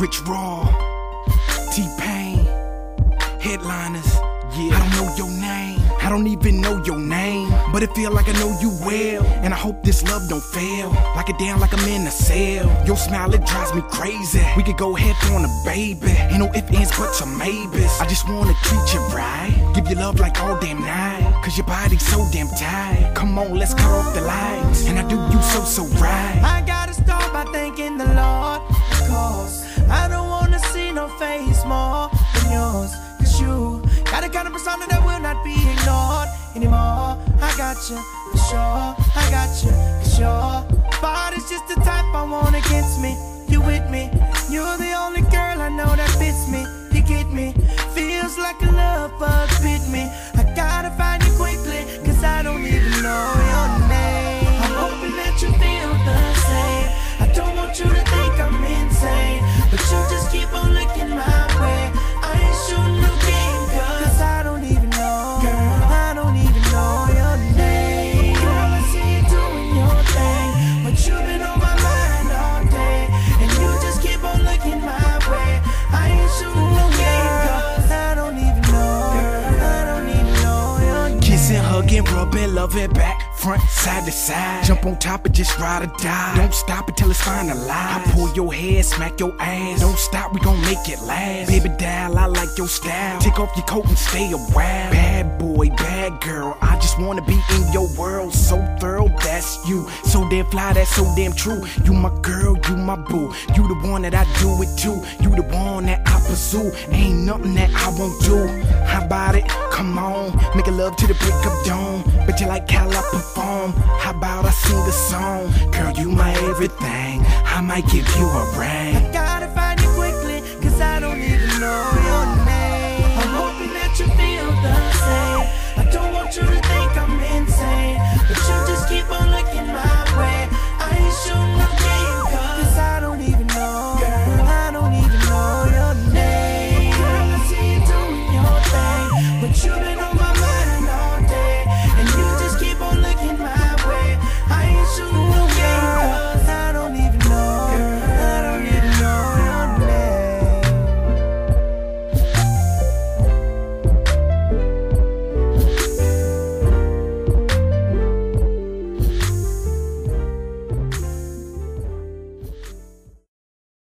Rich Raw, T Pain, headliners. Yeah, I don't know your name. I don't even know your name, but it feel like I know you well. And I hope this love don't fail. Like it down like I'm in a cell. Your smile, it drives me crazy. We could go ahead on a baby. Ain't no ifs, ands, buts, or maybes. I just wanna treat you right. Give you love like all damn night. Cause your body's so damn tight. Come on, let's cut off the lights. And I do you so, so that will not be ignored anymore. I got you, for sure. I got you, cause your body's just the type I want against me. You with me, you're the only girl I know that fits me. You get me, feels like a love bug bit me. Kissing, hugging, rubbing, loving back, front, side to side. Jump on top and just ride or die. Don't stop until it's finalized. I pull your head, smack your ass. Don't stop, we gon' make it last. Baby doll, I like your style. Take off your coat and stay a while. Bad boy, bad girl, I just wanna be in your world. So thorough, that's you. So damn fly, that's so damn true. You my girl, you my boo. You the one that I do it to. You the one that I pursue. Ain't nothing that I won't do. How about it? Come on, make a love to the break Bet you like how I perform. How about I sing a song? Girl, you my everything. I might give you a ring.